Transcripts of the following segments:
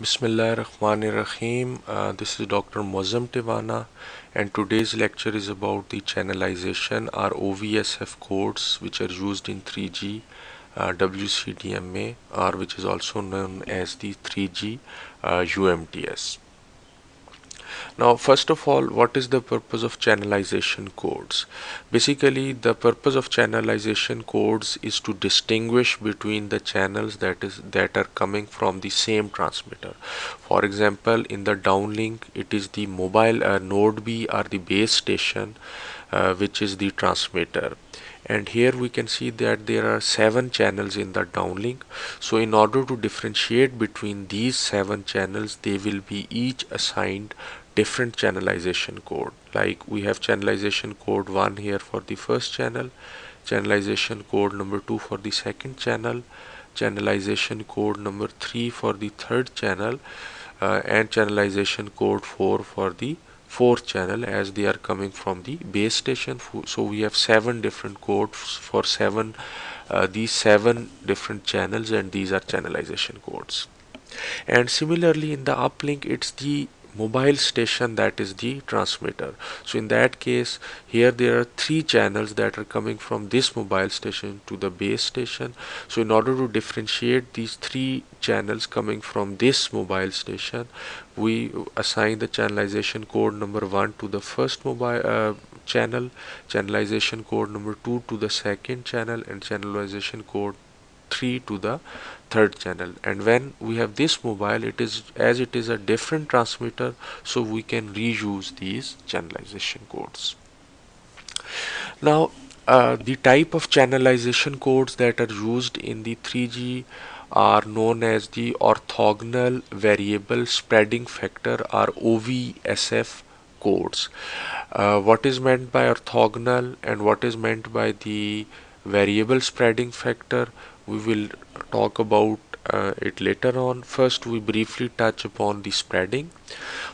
Bismillah ar-Rahman ar-Rahim. Uh, this is Dr. Moazzam Tiwana and today's lecture is about the channelization or OVSF codes which are used in 3G uh, WCDMA or which is also known as the 3G uh, UMTS. Now first of all what is the purpose of channelization codes? Basically the purpose of channelization codes is to distinguish between the channels that is that are coming from the same transmitter. For example in the downlink it is the mobile uh, node B or the base station uh, which is the transmitter and here we can see that there are seven channels in the downlink so in order to differentiate between these seven channels they will be each assigned different channelization code. Like we have channelization code 1 here for the first channel channelization code number 2 for the second channel channelization code number 3 for the third channel uh, and channelization code 4 for the fourth channel as they are coming from the base station. So we have seven different codes for seven uh, these seven different channels and these are channelization codes. And similarly in the uplink it's the mobile station that is the transmitter. So in that case here there are three channels that are coming from this mobile station to the base station. So in order to differentiate these three channels coming from this mobile station we assign the channelization code number one to the first mobile uh, channel channelization code number two to the second channel and channelization code 3 to the third channel. And when we have this mobile it is as it is a different transmitter so we can reuse these channelization codes. Now uh, the type of channelization codes that are used in the 3G are known as the orthogonal variable spreading factor or OVSF codes. Uh, what is meant by orthogonal and what is meant by the variable spreading factor we will talk about uh, it later on. First we briefly touch upon the spreading.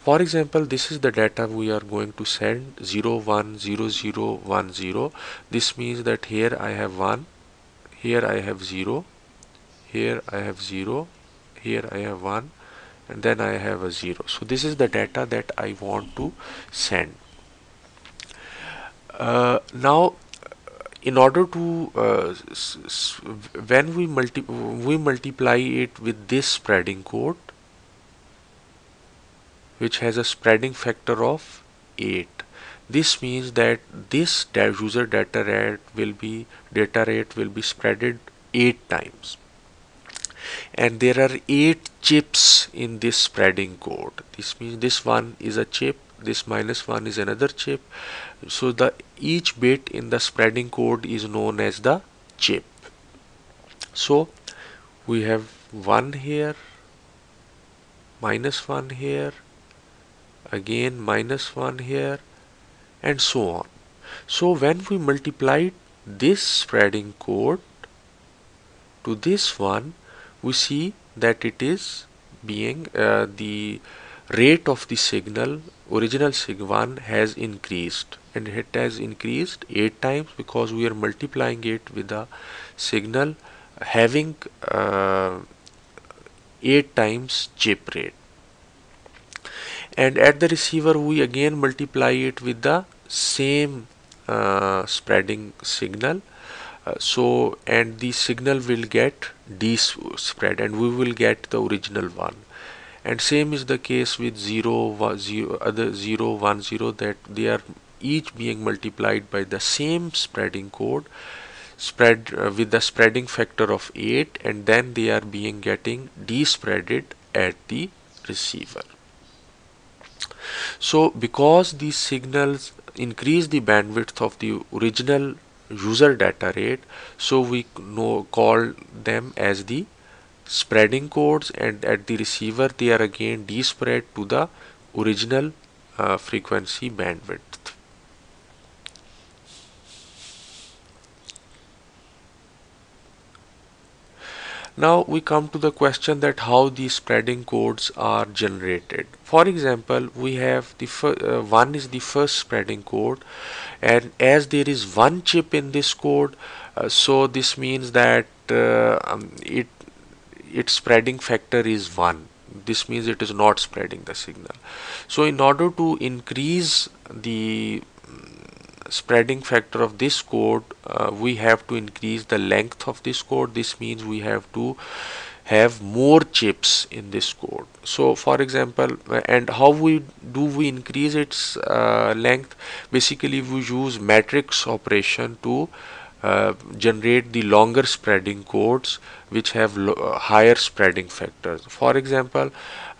For example this is the data we are going to send 0 1 0 0 1 0 this means that here I have 1 here I have 0 here I have 0 here I have 1 and then I have a 0 so this is the data that I want to send. Uh, now in order to uh, when we multi we multiply it with this spreading code which has a spreading factor of 8 this means that this user data rate will be data rate will be spreaded 8 times. And there are 8 chips in this spreading code. This means this one is a chip this minus 1 is another chip. So the each bit in the spreading code is known as the chip. So we have 1 here minus 1 here again minus 1 here and so on. So when we multiply this spreading code to this one we see that it is being uh, the rate of the signal original sig1 has increased and it has increased 8 times because we are multiplying it with a signal having uh, 8 times chip rate. And at the receiver we again multiply it with the same uh, spreading signal. Uh, so and the signal will get despread and we will get the original one. And same is the case with 0, 0 other 0 1 0 that they are each being multiplied by the same spreading code spread uh, with the spreading factor of 8 and then they are being getting despreaded at the receiver. So because these signals increase the bandwidth of the original user data rate so we know call them as the spreading codes and at the receiver they are again despread to the original uh, frequency bandwidth Now we come to the question that how these spreading codes are generated. For example, we have the uh, one is the first spreading code and as there is one chip in this code uh, so this means that uh, um, it its spreading factor is 1 this means it is not spreading the signal so in order to increase the spreading factor of this code uh, we have to increase the length of this code. This means we have to have more chips in this code. So for example and how we do we increase its uh, length? Basically we use matrix operation to uh, generate the longer spreading codes which have uh, higher spreading factors. For example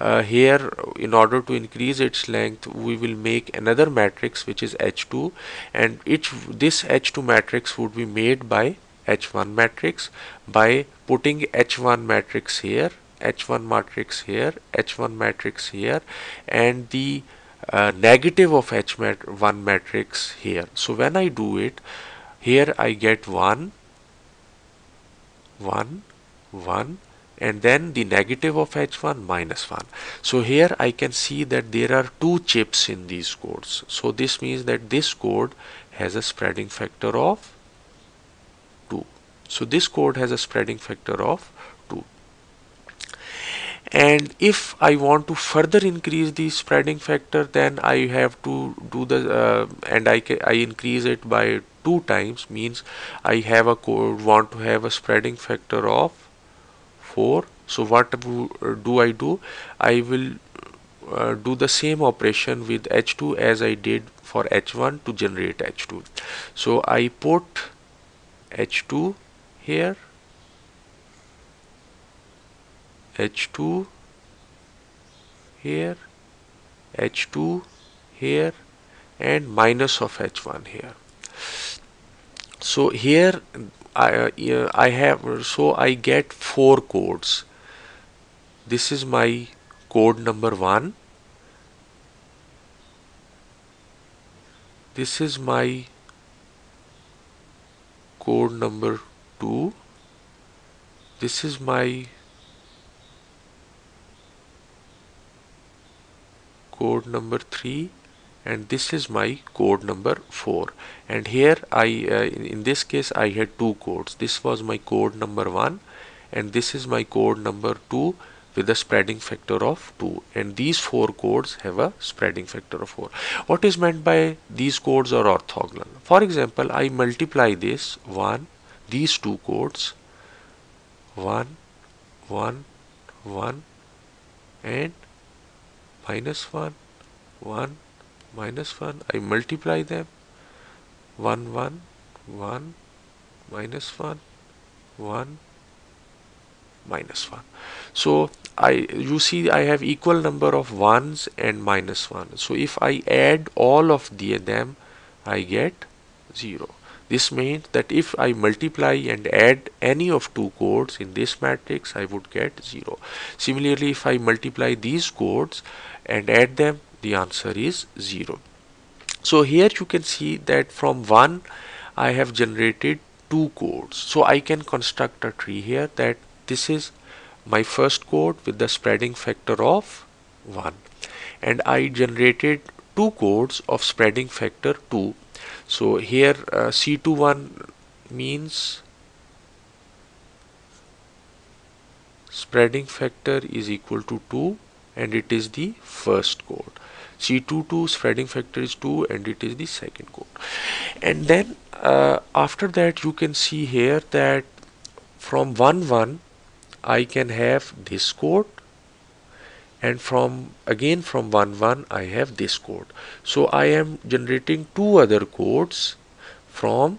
uh, here in order to increase its length we will make another matrix which is h2 and each this h2 matrix would be made by h1 matrix by putting h1 matrix here h1 matrix here h1 matrix here and the uh, negative of h1 matrix here. So when I do it here I get 1 1 1 and then the negative of h1 minus 1 so here I can see that there are two chips in these codes. So this means that this code has a spreading factor of 2 so this code has a spreading factor of 2 and if I want to further increase the spreading factor then I have to do the uh, and I, I increase it by two times means I have a code want to have a spreading factor of 4 so what do I do? I will uh, do the same operation with H2 as I did for H1 to generate H2 so I put H2 here H2 here H2 here and minus of H1 here so here I, uh, I have so I get four codes. This is my code number one. This is my code number two. This is my code number 3 and this is my code number 4 and here I uh, in this case I had two codes. This was my code number 1 and this is my code number 2 with a spreading factor of 2 and these four codes have a spreading factor of 4 what is meant by these codes are orthogonal? For example I multiply this 1 these two codes 1 1 1 and minus 1 1 minus 1 I multiply them. 1 1 1 minus 1 1 minus 1 so I you see I have equal number of ones and minus 1 so if I add all of the, them I get 0 this means that if I multiply and add any of two codes in this matrix, I would get 0. Similarly, if I multiply these codes and add them, the answer is 0. So here you can see that from 1 I have generated two codes. So I can construct a tree here that this is my first code with the spreading factor of 1 and I generated two codes of spreading factor 2 so here uh, C21 means spreading factor is equal to 2 and it is the first code C22 spreading factor is 2 and it is the second code. And then uh, after that you can see here that from 1 1 I can have this code. And from again from 1 1 I have this code. So I am generating two other codes from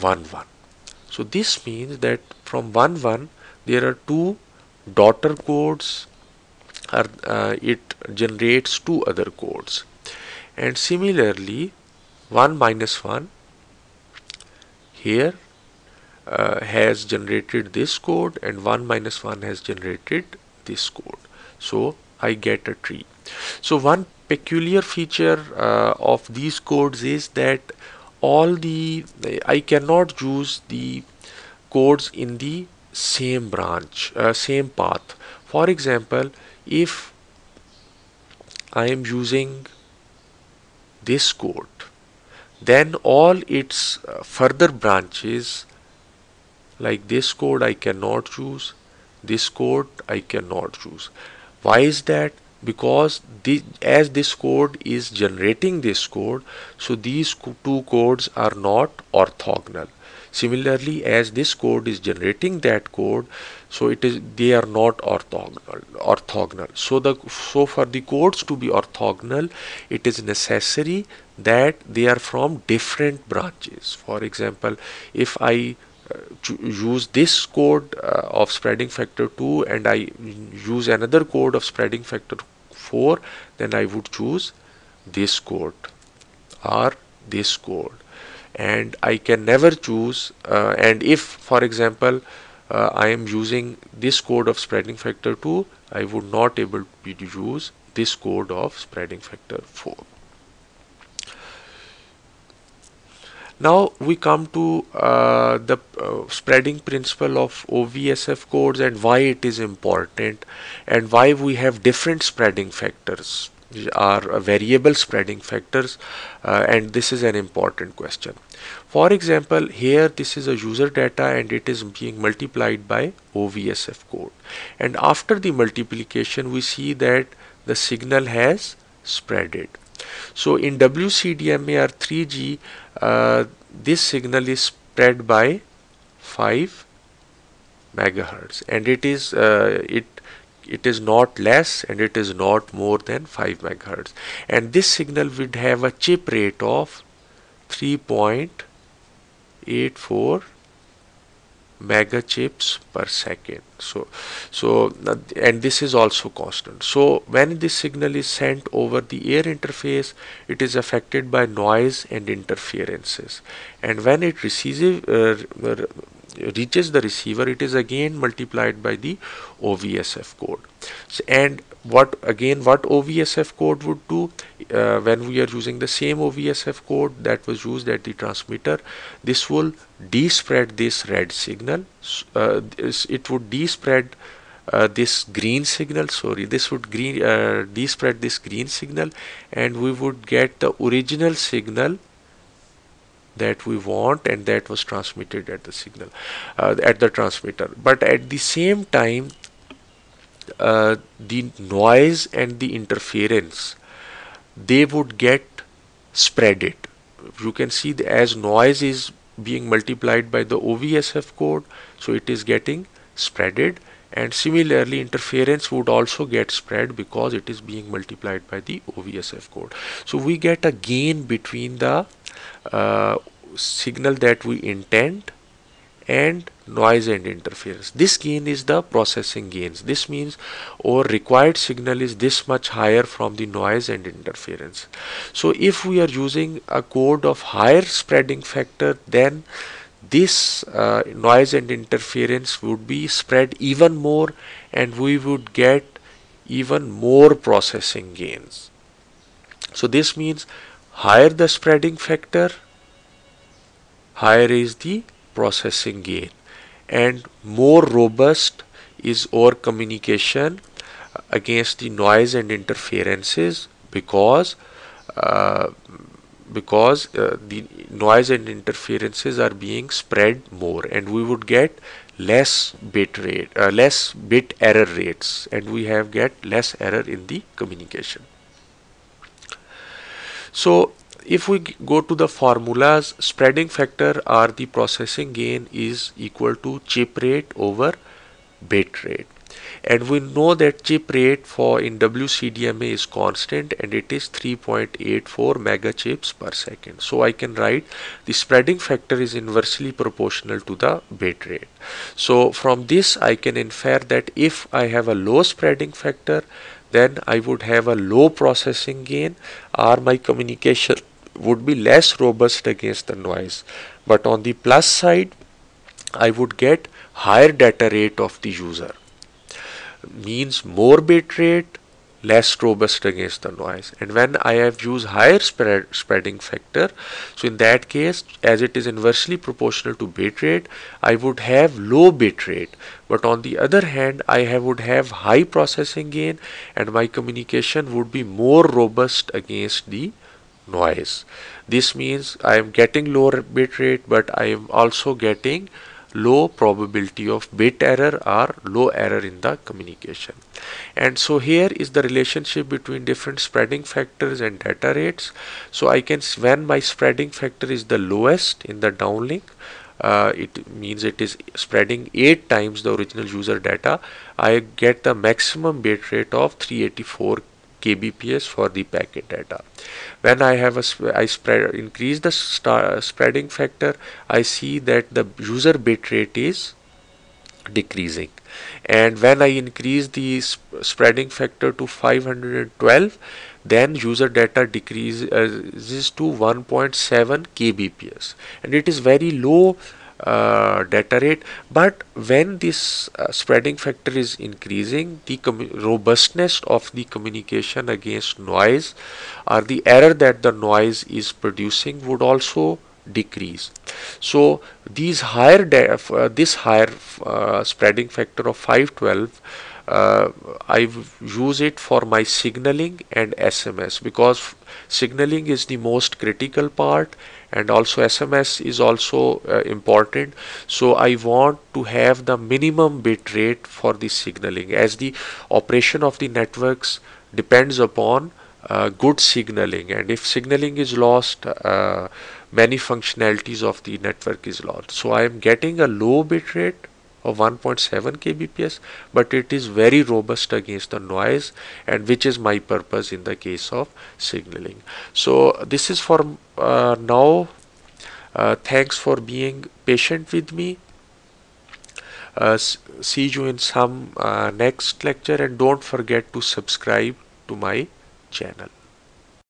1 1 so this means that from 1 1 there are two daughter codes uh, it generates two other codes. And similarly 1 minus 1 here uh, has generated this code and 1 minus 1 has generated this code. So I get a tree. So one peculiar feature uh, of these codes is that all the I cannot use the codes in the same branch uh, same path. For example if I am using this code then all its uh, further branches like this code I cannot choose this code I cannot choose. Why is that? Because the, as this code is generating this code so these two codes are not orthogonal similarly as this code is generating that code so it is they are not orthogonal orthogonal. So the so for the codes to be orthogonal it is necessary that they are from different branches. For example if i uh, use this code uh, of spreading factor 2 and I use another code of spreading factor 4 then I would choose this code or this code and I can never choose uh, and if for example uh, I am using this code of spreading factor 2 I would not able to use this code of spreading factor 4 now we come to uh, the uh, spreading principle of OVSF codes and why it is important and why we have different spreading factors are variable spreading factors uh, and this is an important question. For example here this is a user data and it is being multiplied by OVSF code. And after the multiplication we see that the signal has spreaded. So in WCDMA or 3G uh, this signal is spread by 5 megahertz. And it is uh, it it is not less and it is not more than 5 megahertz. And this signal would have a chip rate of 3.84 mega chips per second. So so and this is also constant. So when this signal is sent over the air interface it is affected by noise and interferences. And when it receives uh, reaches the receiver it is again multiplied by the OVSF code. So, and what again what OVSF code would do uh, when we are using the same OVSF code that was used at the transmitter this will despread this red signal. Uh, it would despread uh, this green signal sorry this would green uh, despread this green signal and we would get the original signal that we want and that was transmitted at the signal uh, at the transmitter. But at the same time uh, the noise and the interference they would get spreaded. You can see the, as noise is being multiplied by the OVSF code so it is getting spreaded. And similarly interference would also get spread because it is being multiplied by the OVSF code. So we get a gain between the uh, signal that we intend and noise and interference. This gain is the processing gains. This means our required signal is this much higher from the noise and interference. So if we are using a code of higher spreading factor then this uh, noise and interference would be spread even more and we would get even more processing gains. So this means higher the spreading factor higher is the processing gain. And more robust is our communication against the noise and interferences because uh, because uh, the noise and interferences are being spread more and we would get less bit rate uh, less bit error rates and we have get less error in the communication so if we go to the formulas spreading factor or the processing gain is equal to chip rate over bit rate. And we know that chip rate for in WCDMA is constant and it is 3.84 mega chips per second. So I can write the spreading factor is inversely proportional to the bit rate. So from this I can infer that if I have a low spreading factor then I would have a low processing gain. Or my communication would be less robust against the noise. But on the plus side I would get higher data rate of the user. Means more bit rate less robust against the noise. And when I have used higher spread, spreading factor so in that case as it is inversely proportional to bit rate I would have low bit rate. But on the other hand I have, would have high processing gain and my communication would be more robust against the noise. This means I am getting lower bit rate but I am also getting low probability of bit error or low error in the communication. And so here is the relationship between different spreading factors and data rates. So I can when my spreading factor is the lowest in the downlink uh, it means it is spreading 8 times the original user data I get the maximum bit rate of 384 kbps for the packet data. When I have a I spread increase the spreading factor I see that the user bit rate is decreasing. And when I increase the spreading factor to 512 then user data decreases uh, to 1.7 kbps and it is very low uh, data rate but when this uh, spreading factor is increasing the robustness of the communication against noise or the error that the noise is producing would also decrease. So these higher uh, this higher uh, spreading factor of 512 uh, I use it for my signaling and SMS because signaling is the most critical part and also SMS is also uh, important. So I want to have the minimum bit rate for the signaling. As the operation of the networks depends upon uh, good signaling. And if signaling is lost uh, many functionalities of the network is lost. So I am getting a low bit rate of 1.7 kbps but it is very robust against the noise and which is my purpose in the case of signaling. So this is for uh, now. Uh, thanks for being patient with me. Uh, see you in some uh, next lecture and don't forget to subscribe to my channel